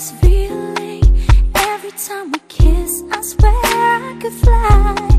this feeling. Every time we kiss, I swear I could fly.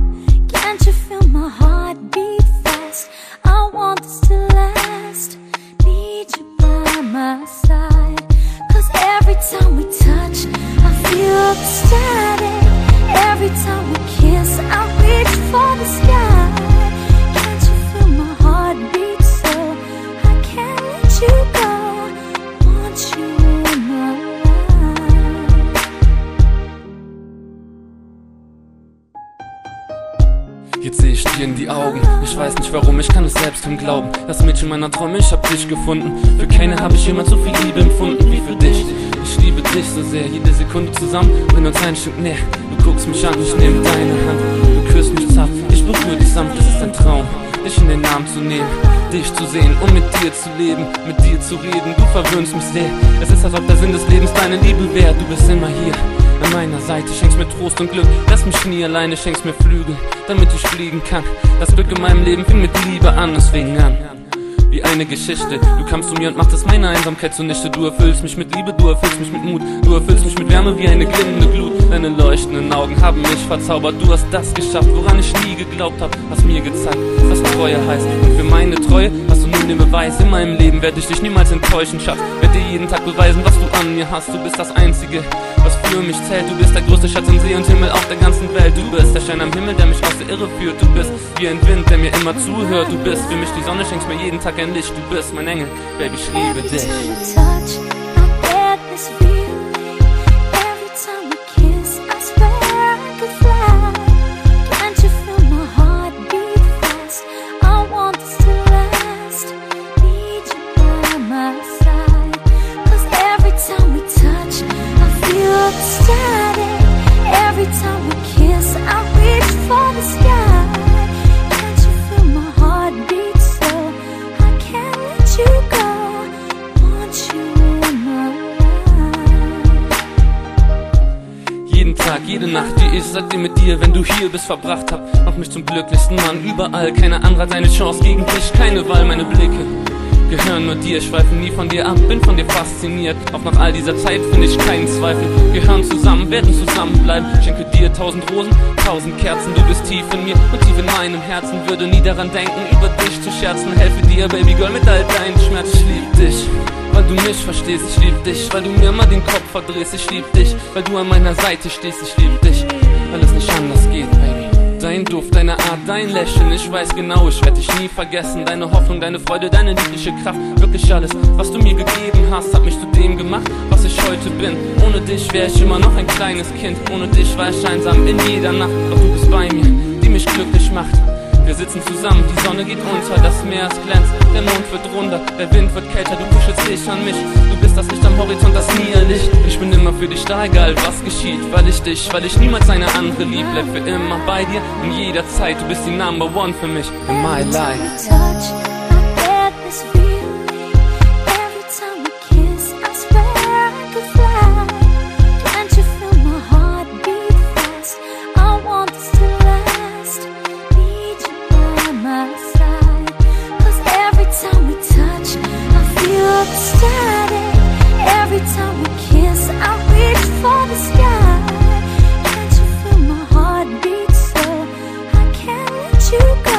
Jetzt sehe ich dir in die Augen. Ich weiß nicht warum, ich kann es selbst kaum glauben. Das Mädchen meiner Träume, ich hab dich gefunden. Für keine habe ich jemals so viel Liebe empfunden wie für dich. Ich liebe dich so sehr, jede Sekunde zusammen, bring uns ein Stück näher. Du guckst mich an, ich nehme deine Hand. Du küsst mich zart, ich berühre dich sanft, das ist ein Traum. Dich in den Arm zu nehmen, dich zu sehen und mit dir zu leben, mit dir zu reden. Du verwöhnst mich sehr. Es ist, als ob der Sinn des Lebens deine Liebe wäre. Du bist immer hier an meiner Seite, schenkst mir Trost und Glück. Lass mich nie alleine, schenkst mir Flügel, damit ich fliegen kann. Das Glück in meinem Leben fing mit Liebe an, es fing an. Wie eine Geschichte. Du kamst zu mir und machtest meine Einsamkeit zunichte. Du erfüllst mich mit Liebe, du erfüllst mich mit Mut. Du erfüllst mich mit Wärme wie eine glimmende Glut. Deine leuchtenden Augen haben mich verzaubert. Du hast das geschafft, woran ich nie geglaubt hab. Hast mir gezeigt, was Treue heißt. Und für meine Treue hast du nun den Beweis. In meinem Leben werde ich dich niemals enttäuschen, Schatz. Werd dir jeden Tag beweisen, was du an mir hast. Du bist das Einzige, was für mich zählt. Du bist der größte Schatz im See und Himmel auf der ganzen Welt. Du bist der Stern am Himmel, der mich aus der Irre führt. Du bist wie ein Wind, der mir immer zuhört. Du bist für mich die Sonne, schenkst mir jeden Tag ein Licht. Du bist mein Engel, Baby, ich liebe dich. Jede Nacht, die ich seitdem mit dir, wenn du hier bist, verbracht hab, macht mich zum glücklichsten Mann überall. Keiner andere hat eine Chance gegen dich, keine Wahl, meine Blicke gehören nur dir, schweifen nie von dir ab, bin von dir fasziniert. Auch nach all dieser Zeit finde ich keinen Zweifel. Gehören zusammen, werden zusammenbleiben. Schenke dir tausend Rosen, tausend Kerzen, du bist tief in mir und tief in meinem Herzen. Würde nie daran denken, über dich zu scherzen. Helfe dir, Baby Girl, mit all deinen Schmerz. Ich lieb dich, weil du mich verstehst. Ich lieb dich, weil du mir immer den Kopf verdrehst. Ich lieb dich, weil du an meiner Seite stehst. Ich lieb dich, weil es nicht anders geht, Baby. Dein Duft, deine Art, dein Lächeln, ich weiß genau, ich werde dich nie vergessen. Deine Hoffnung, deine Freude, deine liebliche Kraft, wirklich alles, was du mir gegeben hast, hat mich zu dem gemacht, was ich heute bin. Ohne dich wäre ich immer noch ein kleines Kind, ohne dich war ich einsam in jeder Nacht. Doch du bist bei mir, die mich glücklich macht. Wir sitzen zusammen, die Sonne geht unter, das Meer ist glänzt, Mond wird runder, der Wind wird kälter, du kuschelst dich an mich. Du bist das Licht am Horizont, das Licht. Ich bin immer für dich da, egal was geschieht, weil ich dich, weil ich niemals eine andere lieb, bleib für immer bei dir in jeder Zeit. Du bist die Number One für mich in my life. you go.